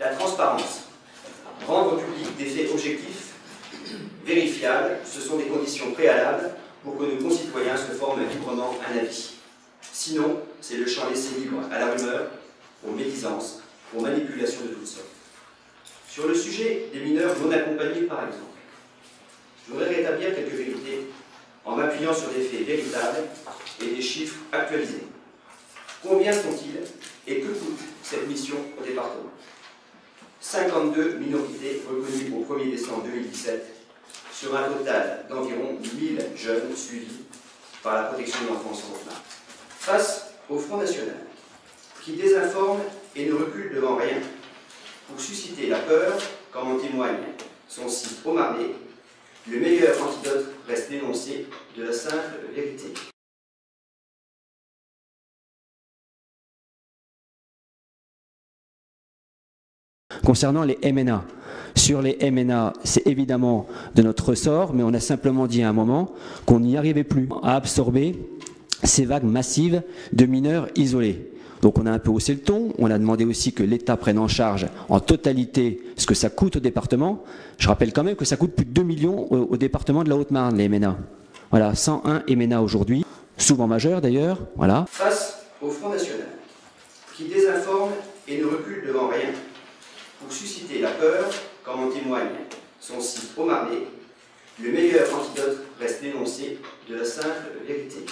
La transparence. Rendre public des faits objectifs, vérifiables, ce sont des conditions préalables pour que nos concitoyens se forment librement un avis. Sinon, c'est le champ laissé libre à la rumeur, aux médisances, aux manipulations de toutes sortes. Sur le sujet des mineurs non accompagnés, par exemple, je voudrais rétablir quelques vérités en m'appuyant sur des faits véritables et des chiffres actualisés. Combien sont-ils et que coûte cette mission au département? 52 minorités reconnues au 1er décembre 2017 sur un total d'environ 1000 jeunes suivis par la protection de l'enfance en Face au Front National, qui désinforme et ne recule devant rien pour susciter la peur, comme en témoigne son site Omarné, le meilleur antidote reste l'énoncé de la simple vérité. Concernant les MNA, sur les MNA, c'est évidemment de notre ressort, mais on a simplement dit à un moment qu'on n'y arrivait plus à absorber ces vagues massives de mineurs isolés. Donc on a un peu haussé le ton, on a demandé aussi que l'État prenne en charge en totalité ce que ça coûte au département. Je rappelle quand même que ça coûte plus de 2 millions au, département de la Haute-Marne, les MNA. Voilà, 101 MNA aujourd'hui, souvent majeurs d'ailleurs. Voilà. Face au Front National, qui désinforme et ne recule devant rien, susciter la peur, comme en témoigne son site Omarné, le meilleur antidote reste l'énoncé de la simple vérité.